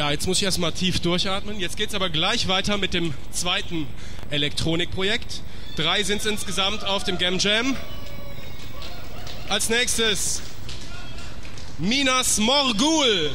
Ja, jetzt muss ich erstmal tief durchatmen. Jetzt geht es aber gleich weiter mit dem zweiten Elektronikprojekt. Drei sind es insgesamt auf dem Gam Jam. Als nächstes Minas Morgul.